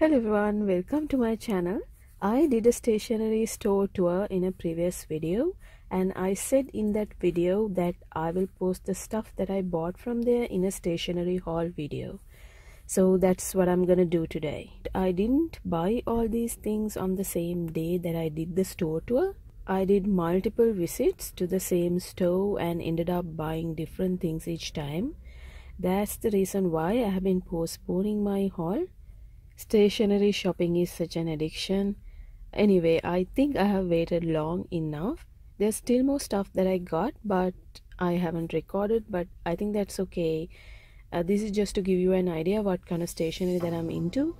Hello everyone, welcome to my channel. I did a stationery store tour in a previous video and I said in that video that I will post the stuff that I bought from there in a stationery haul video. So that's what I'm gonna do today. I didn't buy all these things on the same day that I did the store tour. I did multiple visits to the same store and ended up buying different things each time. That's the reason why I have been postponing my haul. Stationery shopping is such an addiction. Anyway, I think I have waited long enough. There's still more stuff that I got, but I haven't recorded, but I think that's okay. Uh, this is just to give you an idea what kind of stationery that I'm into.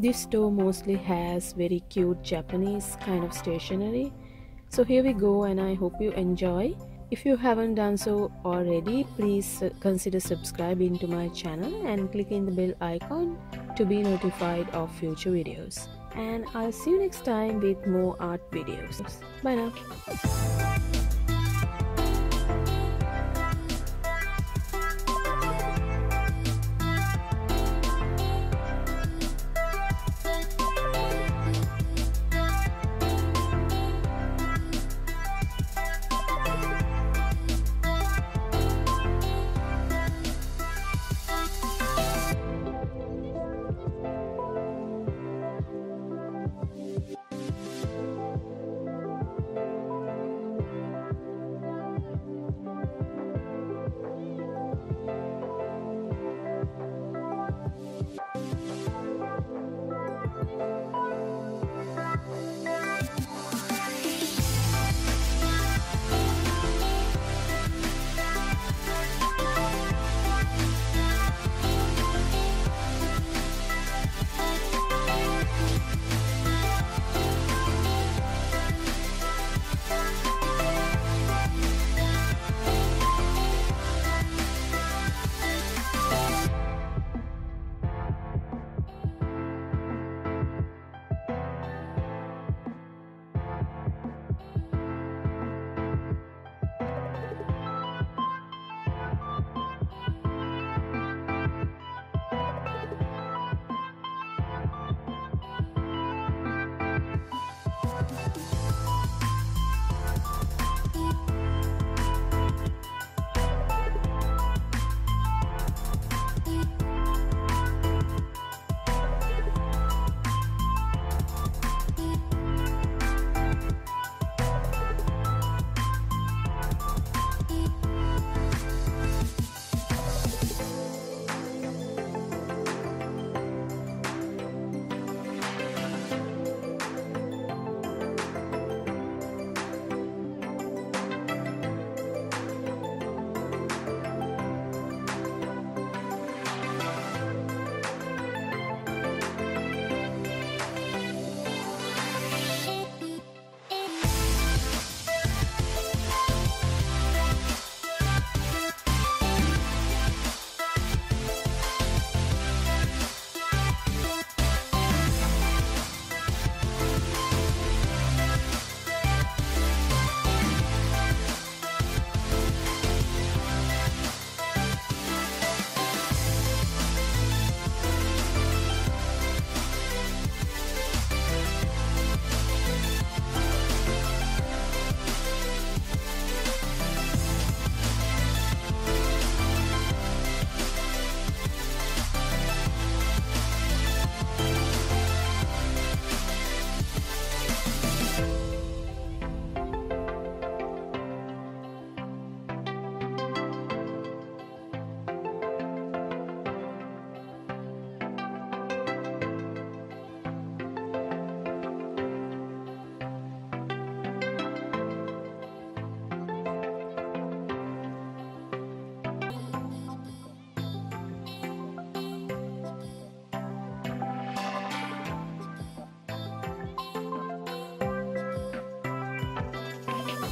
This store mostly has very cute Japanese kind of stationery. So here we go and I hope you enjoy. If you haven't done so already, please consider subscribing to my channel and clicking the bell icon to be notified of future videos. And I'll see you next time with more art videos. Bye now.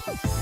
You